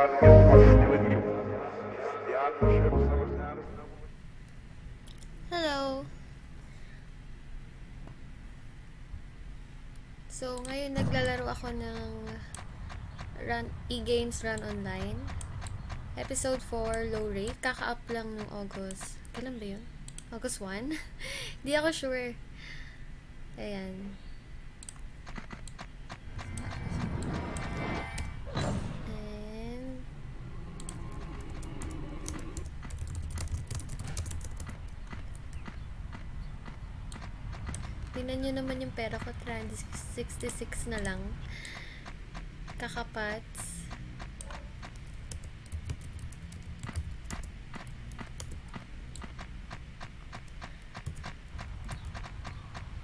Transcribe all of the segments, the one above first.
Hello! So, ngayon naglalaro ako ng run, e-games run online. Episode 4, low rate. Kaka-up lang nung August. Kailan ba yun? August 1? Di ako sure. Ayan. Tingnan nyo naman yung pera ko, 366 na lang. Kakapats.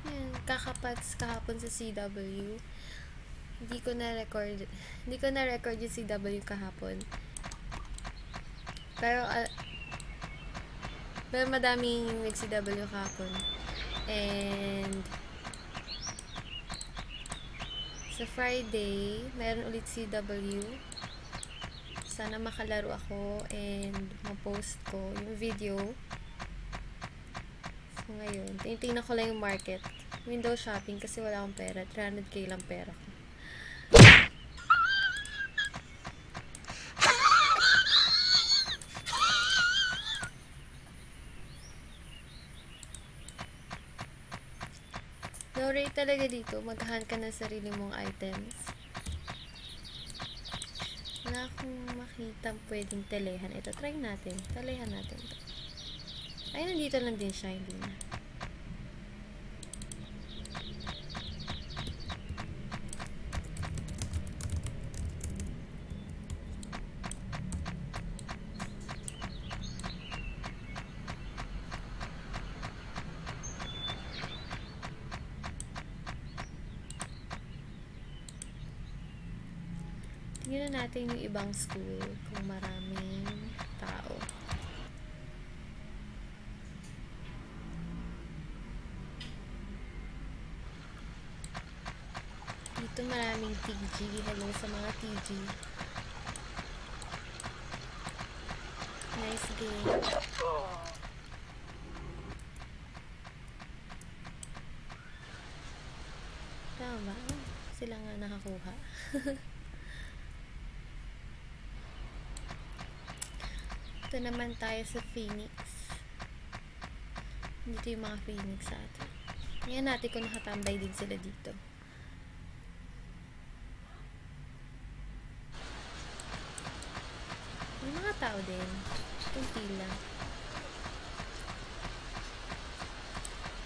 Yan, kakapats kahapon sa CW. Hindi ko na record. Hindi ko na record yung CW kahapon. Pero, ah, pero madaming nag-CW kahapon. And, sa Friday, meron ulit CW. Sana makalaro ako and ma-post ko yung video. So, ngayon, tinitingnan ko lang yung market. Window shopping kasi wala akong pera. 300k lang pera ko. Low rate talaga dito. Maghahan ka ng sarili mong items. Wala akong makita pwedeng telehan. Ito, try natin. Telehan natin to. Ay, nandito lang din siya. Hindi na. Tingnan natin yung ibang school kung maraming tao. Dito maraming TG. Hello sa mga TG. Nice game. Ito naman tayo sa Phoenix. Dito yung mga Phoenix sa atin. Ngayon natin kung nakatambay din sila dito. May mga tao din. Kunti lang.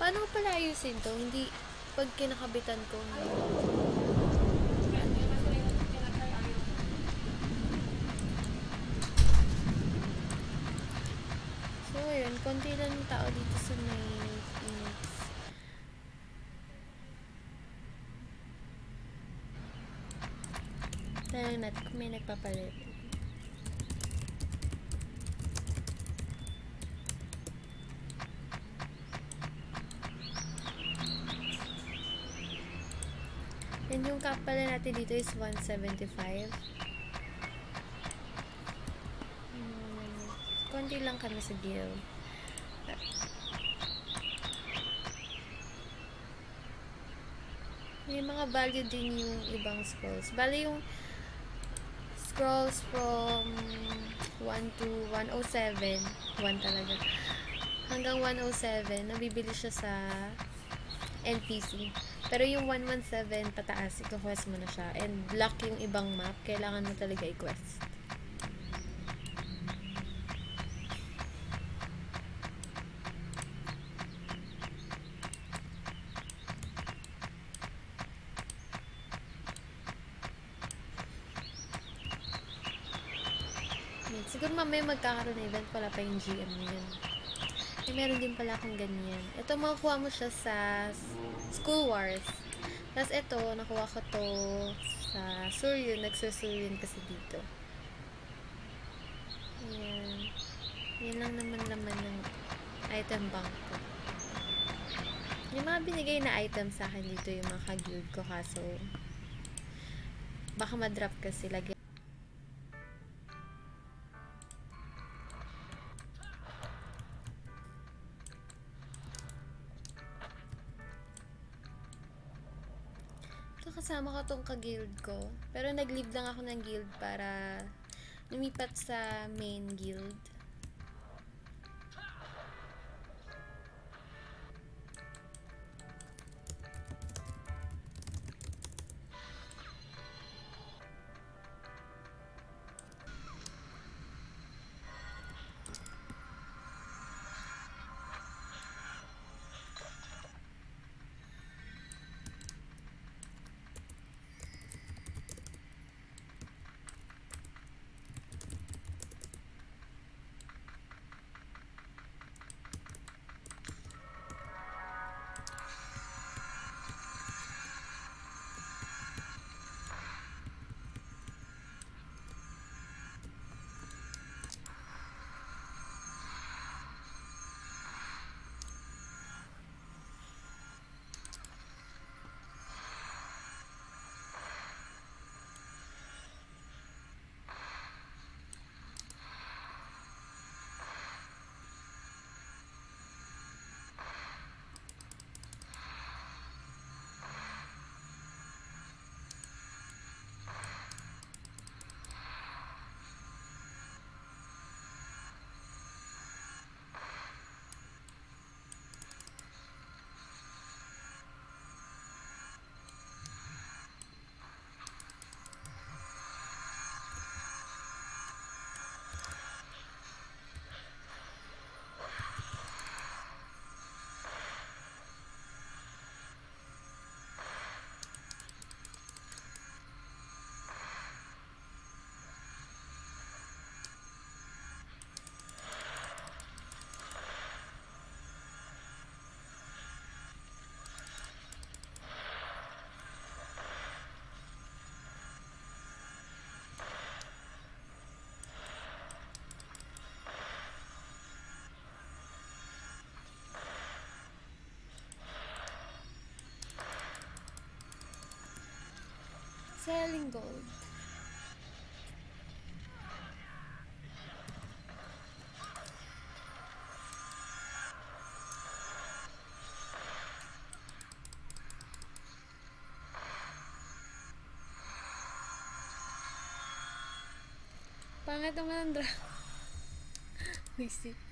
Paano pala ayusin to? Hindi, pag kinakabitan ko, So, lang yung tao dito sa may Phoenix. Tanong natin kung may nagpapalit. And yung cap pala natin dito is 175. Hmm, konti lang kami sa guild. May mga value din yung ibang scrolls. Bali yung scrolls from 1 to 107. 1 talaga. Hanggang 107, nabibili siya sa NPC. Pero yung 117 pataas, i-quest mo na siya. And block yung ibang map, kailangan mo talaga i-quest. Yan. Mamaya magkakaroon na event pala pa yung GM yun. Eh, meron din pala akong ganyan. Ito, makukuha mo siya sa School Wars. Tapos ito, nakuha ko to sa Suryun. Nagsusuryun kasi dito. Ayan. Yan lang naman laman ng item bank ko. Yung mga binigay na item sa akin dito, yung mga ka-guild ko. Kaso, baka ma-drop kasi lagi ko tong ka-guild ko. Pero nag-leave lang ako ng guild para lumipat sa main guild. Selling gold. Pangit naman ang.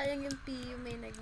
Sayang yung PU may nag